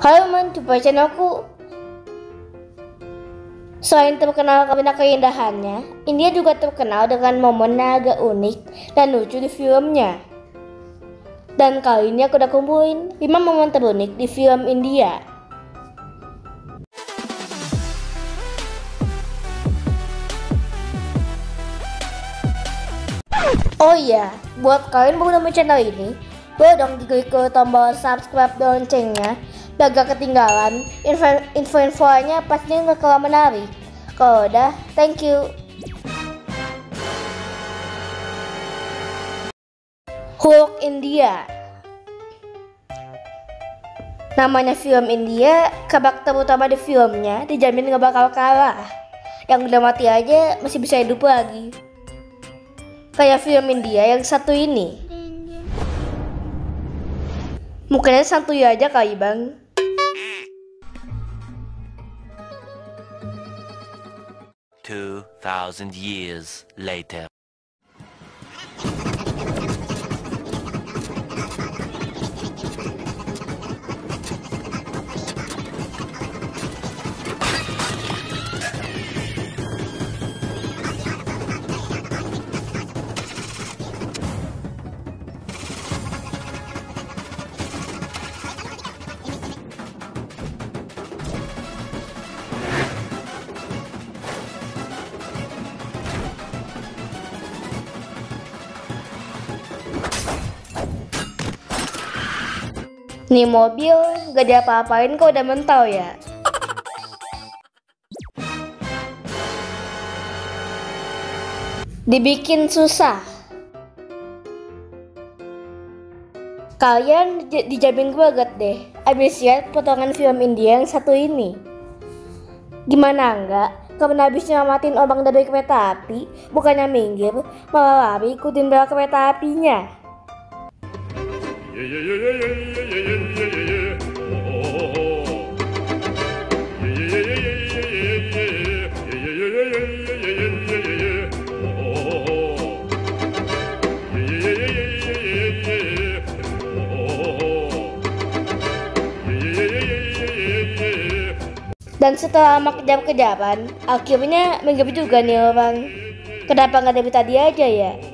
Halo teman, jumpa channelku. Selain terkenal karena keindahannya, India juga terkenal dengan momen agak unik dan lucu di filmnya. Dan kali ini aku udah kumpulin 5 momen terunik di film India. Oh iya, buat kalian baru nemu channel ini, boleh dong diklik ke tombol subscribe dan loncengnya biar gak ketinggalan info-infonya pastinya gak kalah menarik. Kalau udah, thank you. Hulk India Namanya film India, karakter utama di filmnya dijamin gak bakal kalah. Yang udah mati aja masih bisa hidup lagi. Kayak film India yang satu ini. Mukanya santuy aja kali bang. Two thousand years later. Nih mobil gak diapa-apain kok udah mental ya. Dibikin susah. Kalian dijamin banget deh abis lihat potongan film India yang satu ini. Gimana enggak? Karena habis nyelamatin orang dari kereta api, bukannya minggir, malah lari ikutin bel kereta apinya. Dan setelah lama kejap-kejapan, akhirnya minggir juga nih orang. Kenapa nggak dari tadi aja ya?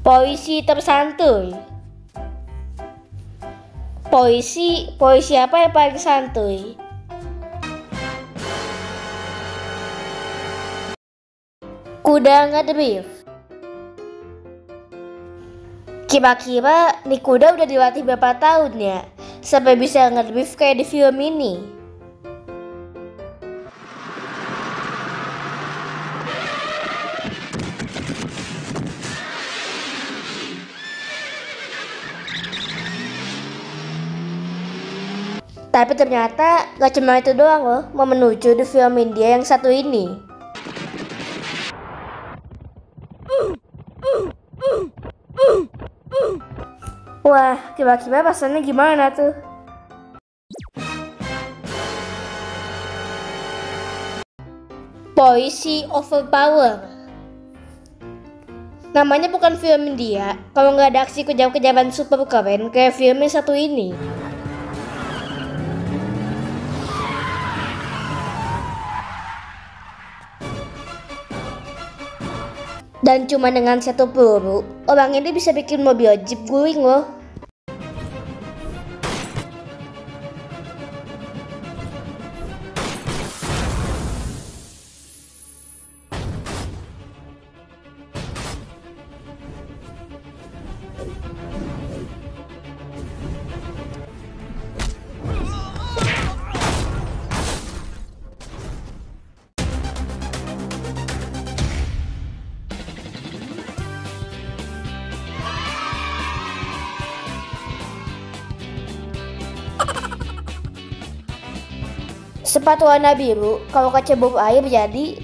Polisi tersantuy. Polisi, polisi apa yang paling santuy? Kuda ngedrift. Kira-kira nih kuda udah dilatih berapa tahun ya sampai bisa ngedrift kayak di film ini? Tapi ternyata gak cuma itu doang loh mau menuju di film India yang satu ini. Wah, kira-kira rasanya gimana tuh? Polisi Overpower Namanya bukan film India kalau nggak ada aksi kejam-kejaman super keren kayak film yang satu ini. Dan cuma dengan satu peluru, orang ini bisa bikin mobil jeep guling loh. Sepatu warna biru, kalau kecebur air jadi